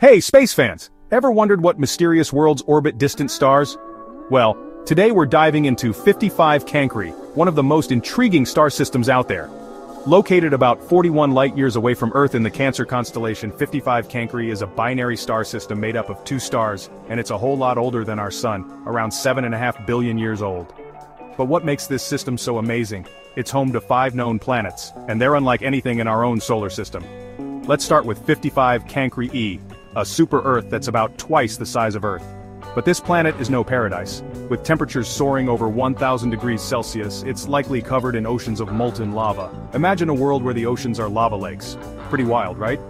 Hey, space fans! Ever wondered what mysterious worlds orbit distant stars? Well, today we're diving into 55 Cancri, one of the most intriguing star systems out there. Located about 41 light-years away from Earth in the Cancer constellation, 55 Cancri is a binary star system made up of two stars, and it's a whole lot older than our Sun, around 7.5 billion years old. But what makes this system so amazing? It's home to five known planets, and they're unlike anything in our own solar system. Let's start with 55 Cancri e, a super-Earth that's about twice the size of Earth. But this planet is no paradise. With temperatures soaring over 1,000 degrees Celsius, it's likely covered in oceans of molten lava. Imagine a world where the oceans are lava lakes. Pretty wild, right?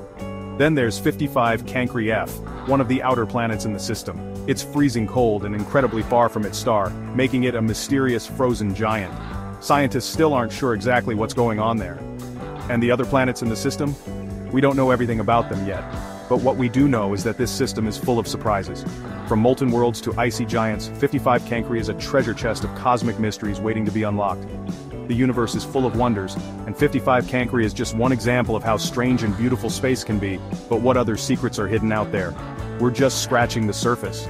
Then there's 55 Cancri F, one of the outer planets in the system. It's freezing cold and incredibly far from its star, making it a mysterious frozen giant. Scientists still aren't sure exactly what's going on there. And the other planets in the system? We don't know everything about them yet, but what we do know is that this system is full of surprises. From molten worlds to icy giants, 55 Cancri is a treasure chest of cosmic mysteries waiting to be unlocked. The universe is full of wonders, and 55 Cancri is just one example of how strange and beautiful space can be, but what other secrets are hidden out there? We're just scratching the surface.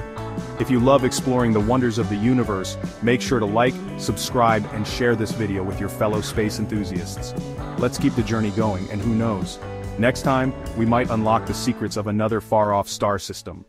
If you love exploring the wonders of the universe, make sure to like, subscribe, and share this video with your fellow space enthusiasts. Let's keep the journey going, and who knows, Next time, we might unlock the secrets of another far-off star system.